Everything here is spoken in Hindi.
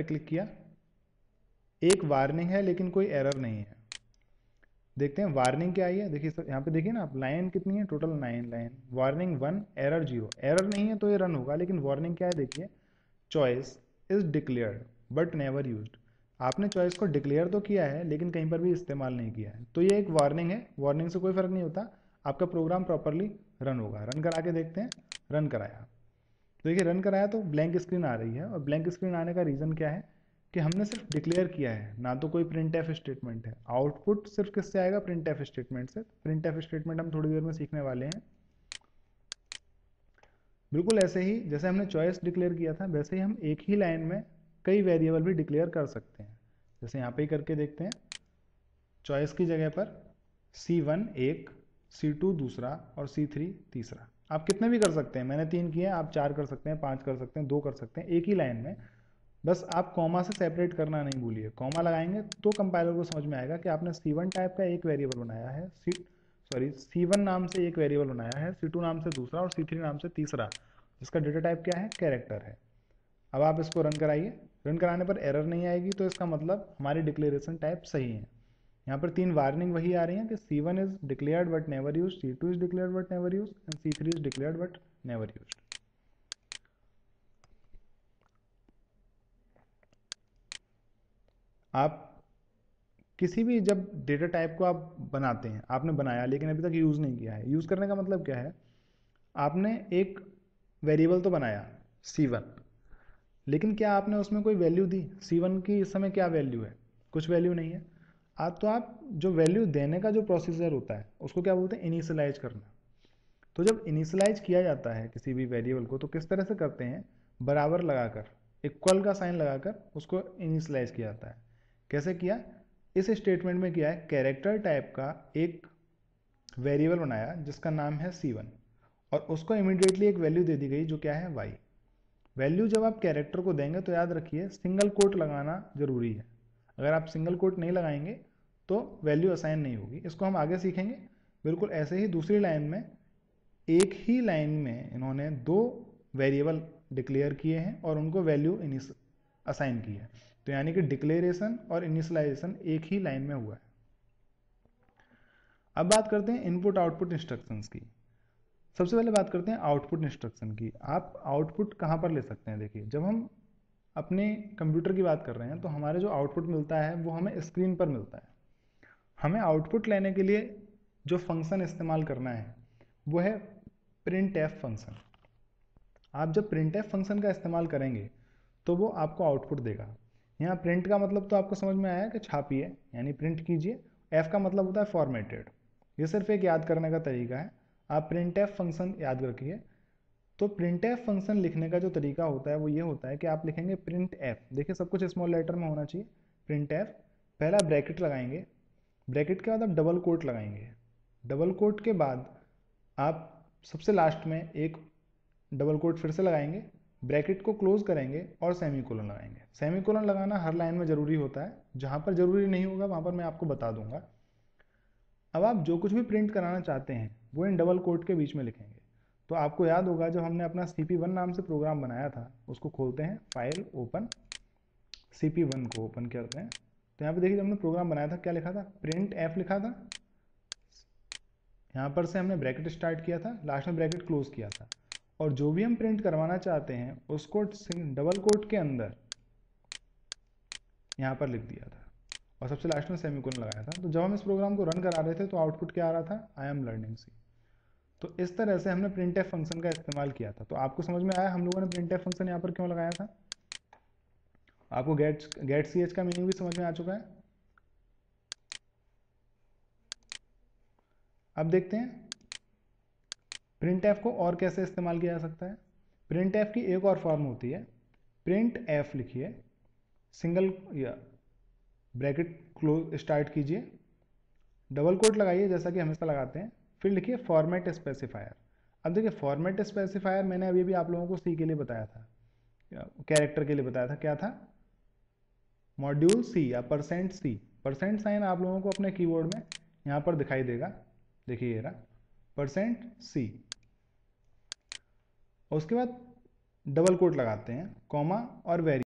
पे क्लिक किया। एक वार्निंग है, लेकिन कोई एरर नहीं है। देखते हैं, वार्निंग क्या आई है? देखिए, सर, यहाँ पे देखिए ना, आप लाइन कितनी है? Total nine line. Warning one, error zero. Error नहीं है तो ये रन होगा, लेकिन वार्निंग क्या है? देखिए, choice is declared, but never used. आपने चॉइस को डिक्लेयर तो किया है, लेकिन कहीं पर भी इस्तेमाल नहीं किया है। तो ये एक वार्निंग है। वार्निंग से कोई फ़र्क नहीं होता। आपका प्रोग्राम प्रॉपरली रन होगा। रन करा के देखते हैं। रन कराया। देखिए रन कराया तो ब्लैंक स्क्रीन आ रही है और ब्लैंक स्क्रीन आने का रीज़न क्या है कि हमने सिर्फ़ डिक्लेयर किया है, ना तो कोई प्रिंट एफ़ स्टेटमेंट है। आउटपुट सिर्फ़ किससे आएगा? प्रिंट एफ़ स्टेटमेंट से। प्रिंट एफ़ स्टेटमेंट हम थोड़ी देर में सीखने वाले हैं। बिल्कुल ऐसे ही, जैसे हमने चॉइस डिक्लेयर किया था, वैसे ही हम एक ही लाइन में कई वेरिएबल भी डिक्लेयर कर सकते हैं। जैसे यहाँ पे ही करके देखते हैं। चॉइस की जगह पर सी वन एक सी टू दूसरा और सी थ्री तीसरा। आप कितने भी कर सकते हैं, मैंने तीन किए हैं, आप चार कर सकते हैं, पाँच कर सकते हैं, दो कर सकते हैं, एक ही लाइन में। बस आप कॉमा से सेपरेट करना नहीं भूलिए। कॉमा लगाएँगे तो कंपाइलर को समझ में आएगा कि आपने सी वन टाइप का एक वेरिएबल बनाया है सी सॉरी सी वन नाम से एक वेरिएबल बनाया है सी टू नाम से दूसरा और सी थ्री नाम से तीसरा। जिसका डेटा टाइप क्या है? कैरेक्टर है। अब आप इसको रन कराइए। रन कराने पर एरर नहीं आएगी तो इसका मतलब हमारी डिक्लेरेशन टाइप सही है। यहाँ पर तीन वार्निंग वही आ रही हैं कि C one is declared but never use C two is declared but never use and C three is declared but never use आप किसी भी जब डेटा टाइप को आप बनाते हैं, आपने बनाया, लेकिन अभी तक यूज़ नहीं किया है यूज़ करने का मतलब क्या है? आपने एक वेरिएबल तो बनाया सी वन लेकिन क्या आपने उसमें कोई वैल्यू दी? सी वन की इस समय क्या वैल्यू है? कुछ वैल्यू नहीं है। आप तो आप जो वैल्यू देने का जो प्रोसीजर होता है, उसको क्या बोलते हैं? इनिशलाइज करना। तो जब इनिशलाइज किया जाता है किसी भी वेरिएबल को तो किस तरह से करते हैं? बराबर लगाकर इक्वल का साइन लगाकर उसको इनिशलाइज किया जाता है। कैसे किया? इस स्टेटमेंट में किया है कैरेक्टर टाइप का एक वेरिएबल बनाया, जिसका नाम है सी वन और उसको इमिडिएटली एक वैल्यू दे दी गई, जो क्या है? वाई वैल्यू जब आप कैरेक्टर को देंगे तो याद रखिए सिंगल कोट लगाना ज़रूरी है। अगर आप सिंगल कोट नहीं लगाएँगे तो वैल्यू असाइन नहीं होगी। इसको हम आगे सीखेंगे। बिल्कुल ऐसे ही दूसरी लाइन में, एक ही लाइन में इन्होंने दो वेरिएबल डिक्लेयर किए हैं और उनको वैल्यू इनिस असाइन की है। तो यानी कि डिक्लेरेशन और इनिशलाइजेशन एक ही लाइन में हुआ है। अब बात करते हैं इनपुट आउटपुट इंस्ट्रक्शंस की। सबसे पहले बात करते हैं आउटपुट इंस्ट्रक्शन की। आप आउटपुट कहाँ पर ले सकते हैं? देखिए, जब हम अपने कंप्यूटर की बात कर रहे हैं तो हमारे जो आउटपुट मिलता है, वो हमें स्क्रीन पर मिलता है। हमें आउटपुट लेने के लिए जो फ़ंक्शन इस्तेमाल करना है, वो है प्रिंट एफ़ फ़ंक्शन आप जब प्रिंट एफ़ फ़ंक्शन का इस्तेमाल करेंगे तो वो आपको आउटपुट देगा. यहाँ प्रिंट का मतलब तो आपको समझ में आया कि छापिए यानी प्रिंट कीजिए. एफ़ का मतलब होता है फॉर्मेटेड ये सिर्फ़ एक याद करने का तरीका है. आप प्रिंट एफ़ फ़ंक्शन याद रखिए. तो प्रिंट एफ़ फ़ंक्शन लिखने का जो तरीका होता है, वो ये होता है कि आप लिखेंगे प्रिंट एफ़ देखिए, सब कुछ स्मॉल लेटर में होना चाहिए. प्रिंट एफ़ पहला ब्रैकेट लगाएँगे. ब्रैकेट के बाद आप डबल कोट लगाएँगे। डबल कोट के बाद आप सबसे लास्ट में एक डबल कोट फिर से लगाएँगे, ब्रैकेट को क्लोज करेंगे और सेमी कोलन लगाएँगे। सेमी कोलन लगाना हर लाइन में ज़रूरी होता है। जहाँ पर ज़रूरी नहीं होगा, वहाँ पर मैं आपको बता दूँगा। अब आप जो कुछ भी प्रिंट कराना चाहते हैं, वो इन डबल कोट के बीच में लिखेंगे। तो आपको याद होगा, जब हमने अपना सी पी वन नाम से प्रोग्राम बनाया था, उसको खोलते हैं, file, open C P one को ओपन करते हैं। तो यहाँ पे देखिए जब हमने प्रोग्राम बनाया था, क्या लिखा था? प्रिंट एफ़ लिखा था। यहाँ पर से हमने ब्रैकेट स्टार्ट किया था लास्ट में ब्रैकेट क्लोज किया था। और जो भी हम प्रिंट करवाना चाहते हैं उसको डबल कोट के अंदर यहाँ पर लिख दिया था। और सबसे लास्ट में सेमीकोन लगाया था। तो जब हम इस प्रोग्राम को रन करा रहे थे तो आउटपुट क्या आ रहा था? आई एम लर्निंग सी तो इस तरह से हमने प्रिंट एफ़ फ़ंक्शन का इस्तेमाल किया था। तो आपको समझ में आया, हम लोगों ने प्रिंट फ़ंक्शन यहाँ पर क्यों लगाया था? आपको गेट गेट सी एच का मीनिंग भी समझ में आ चुका है? अब देखते हैं। प्रिंट एफ़ को और कैसे इस्तेमाल किया जा सकता है? प्रिंट एफ़ की एक और फॉर्म होती है। प्रिंट एफ़ लिखिए। सिंगल या ब्रैकेट क्लोज स्टार्ट कीजिए। डबल कोट लगाइए, जैसा कि हमेशा लगाते हैं। फिर लिखिए फॉर्मेट स्पेसिफायर अब देखिए फॉर्मेट स्पेसिफायर मैंने अभी भी आप लोगों को सी के लिए बताया था। कैरेक्टर के लिए बताया था। क्या था? मॉड्यूल सी या परसेंट सी। परसेंट साइन आप लोगों को अपने कीबोर्ड में यहाँ पर दिखाई देगा। देखिए परसेंट सी। उसके बाद डबल कोट लगाते हैं, कॉमा और वेरी।